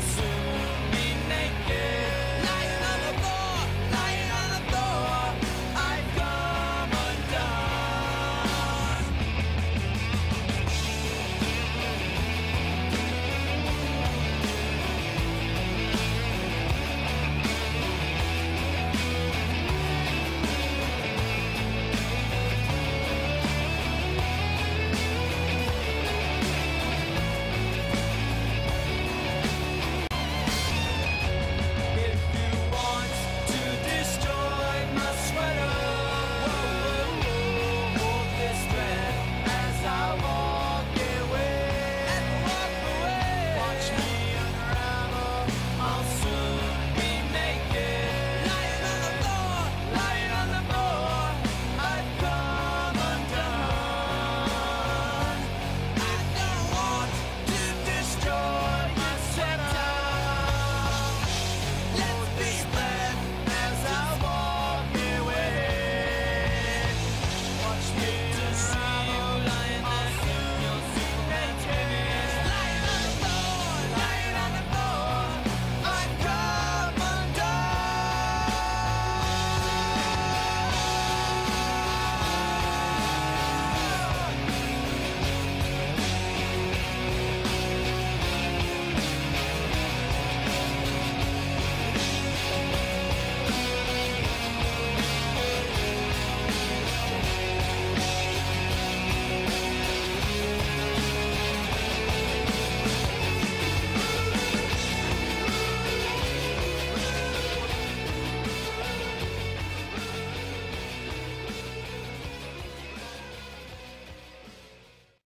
I'll